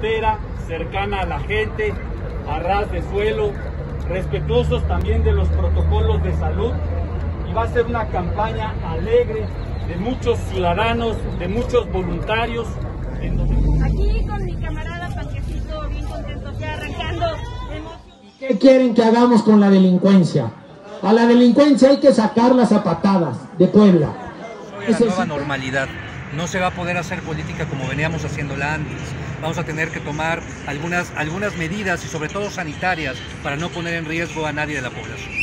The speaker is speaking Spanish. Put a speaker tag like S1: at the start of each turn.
S1: austera, cercana a la gente, a ras de suelo, respetuosos también de los protocolos de salud y va a ser una campaña alegre de muchos ciudadanos, de muchos voluntarios.
S2: Aquí con mi camarada Panquecito, bien contentos, ya arrancando.
S3: ¿Qué quieren que hagamos con la delincuencia? A la delincuencia hay que sacarlas a patadas de Puebla.
S4: la nueva normalidad. No se va a poder hacer política como veníamos haciéndola antes. Vamos a tener que tomar algunas, algunas medidas y sobre todo sanitarias para no poner en riesgo a nadie de la población.